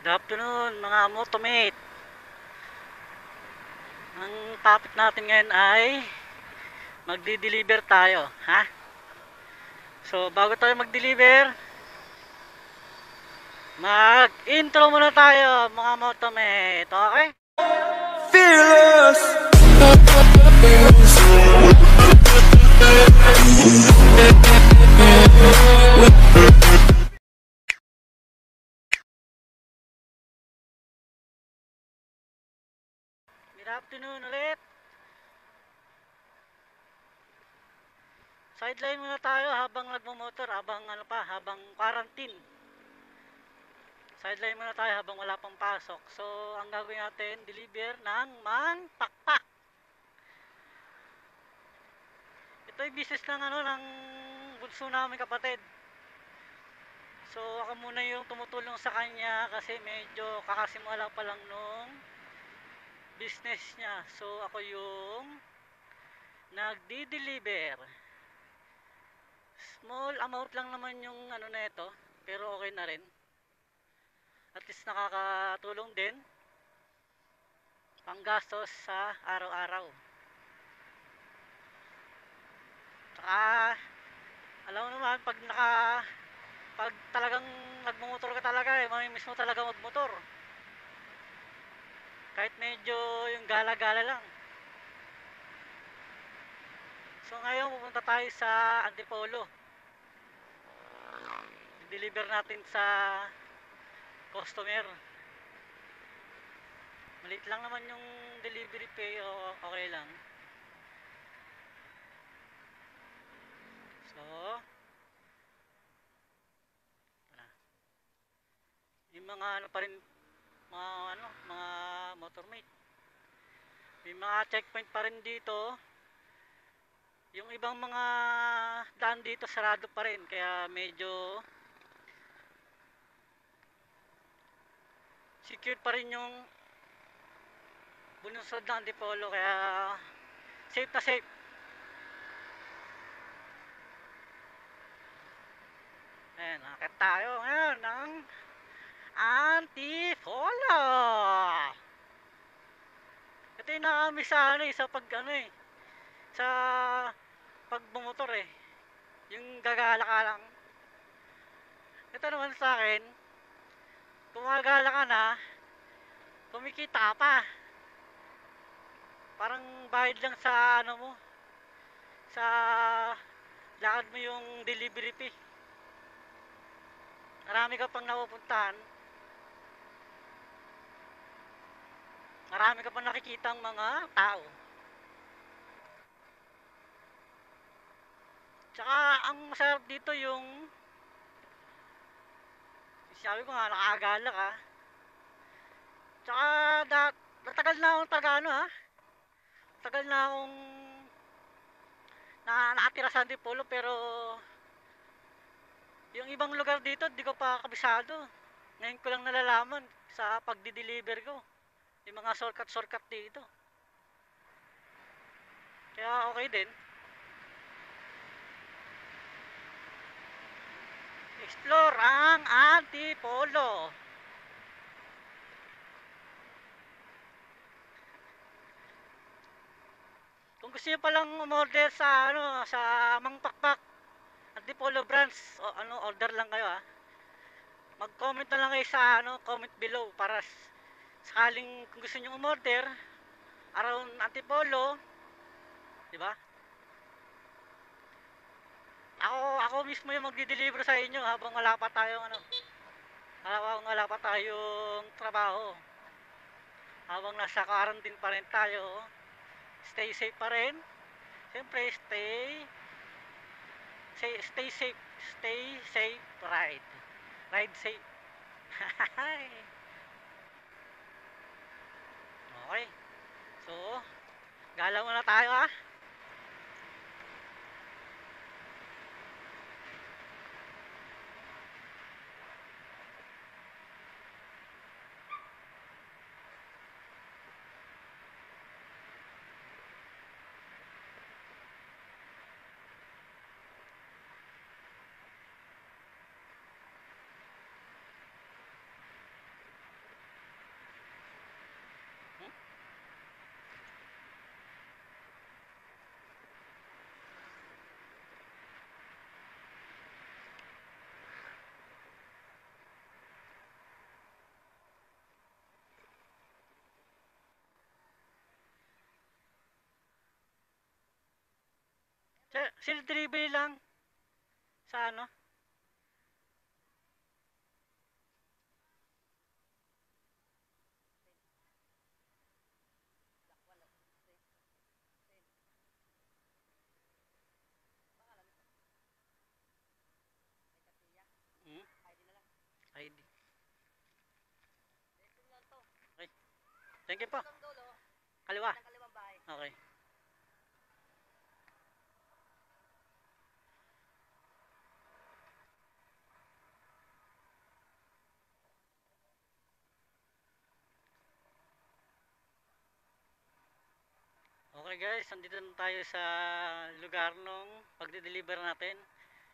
Good afternoon mga motomate. Ang topic natin ngayon ay magdi-deliver tayo, ha? So, bago tayo mag-deliver, mag-intro muna tayo mga motomate, okay? fearless. Good afternoon ulit. Sideline muna tayo habang nagmumotor, habang ano pa, habang quarantine. Sideline muna tayo habang wala pang pasok. So, ang gagawin natin, deliver ng mangpakpak. Ito ay business ng ano, ng bunso namin kapatid. So, ako muna yung tumutulong sa kanya kasi medyo kakasimula pa lang nung business niya. So, ako yung nagdi-deliver. Small amount lang naman yung ano na ito, pero okay na rin. At least nakakatulong din panggastos sa araw-araw. Saka, alam mo naman, pag naka, pag talagang nagmumotor ka talaga, eh, mamimiss mo talaga magmotor kahit medyo yung gala-gala lang. So ngayon pupunta tayo sa Antipolo. Deliver natin sa customer. Maliit lang naman yung delivery fee, o okay lang. So. Yung mga ano pa rin mga ano, mga motormate. May mga checkpoint pa rin dito. Yung ibang mga daan dito sarado pa rin kaya medyo secured pa rin yung bununsod ng Antipolo kaya safe na safe. Ayan, nakakit tayo ngayon ng Antipolo. Nakami sa ano eh, sa pag ano eh, sa pag bumotor eh. Yung gagala ka lang. Ito naman sa akin, kumagala ka na, kumikita pa. Parang bayad lang sa ano mo, sa lakad mo yung delivery fee. Marami ka pang napupuntahan, marami ka pa nakikitang mga tao. Tsaka ang masarap dito yung sabi ko nga nakagala ka. Tsaka da, natagal na akong taga ano ha. Tagal na akong na nakatira sa Antipolo pero yung ibang lugar dito di ko pa kabisado. Ngayon ko lang nalalaman sa pagdi-deliver ko yung mga shortcut-shortcut dito. Kaya okay din. Explore ang Antipolo. Kung gusto niyo palang umorder sa ano sa Mangpakpak Antipolo branch o ano order lang kayo ah. Mag-comment na lang kayo sa ano comment below para s- sakaling kung gusto niyo umorder around Antipolo, 'di ba? Ako ako mismo yung magdi-deliver sa inyo habang wala pa tayong ano. Habang wala pa tayong trabaho. Habang nasa quarantine pa rin tayo. Stay safe pa rin. Siyempre, stay stay, stay safe. Stay safe ride. Ride safe. okay. So, gala muna tayo ah. Sa- Sila delivery lang. Sa ano? Hmm? ID. Okay. Thank you po. Kaliwa. Okay. Okay guys, nandito na tayo sa lugar nung pagde-deliver natin.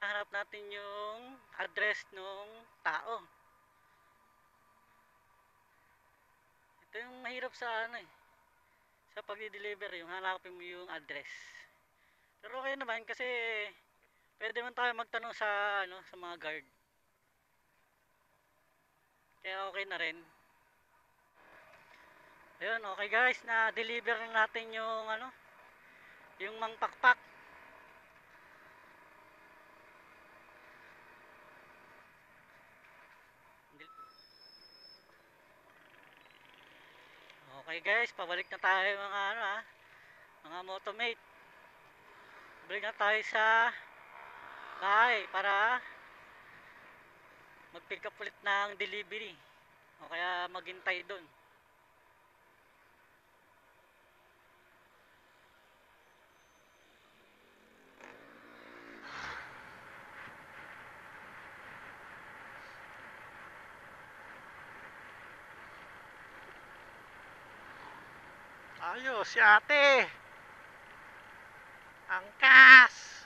Hanap natin yung address nung tao. Ito yung mahirap sa ano eh. Sa pagde-deliver, yung hanapin mo yung address. Pero okay naman kasi pwede man tayo magtanong sa ano sa mga guard. Kaya okay na rin. Ayun, okay guys, na-deliver na natin yung ano, yung mangpakpak. Okay guys, pabalik na tayo mga ano ha, mga motomate. Balik na tayo sa bahay para mag-pick up ulit ng delivery. O kaya maghintay doon. Ayos si ate. Angkas.